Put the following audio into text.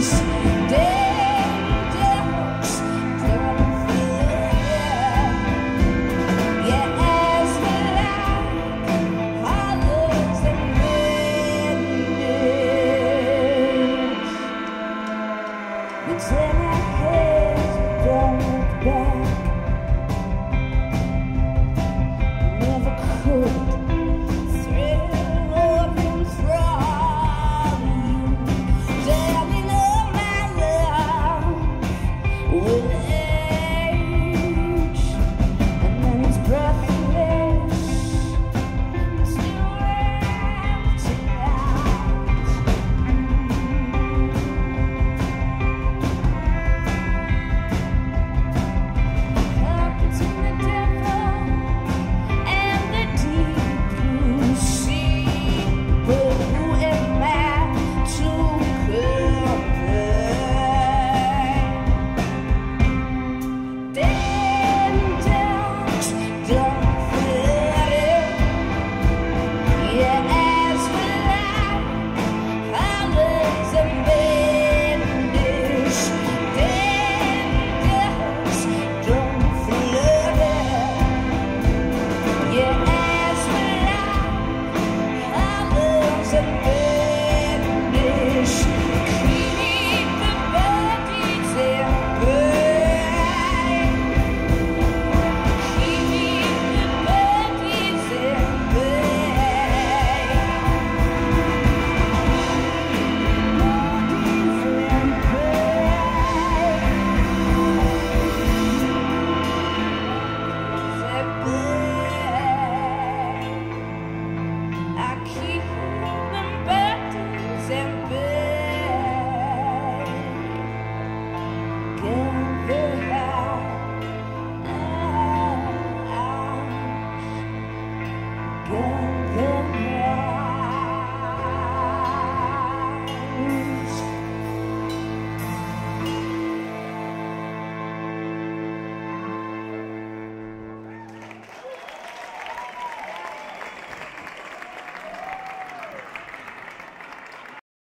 songs.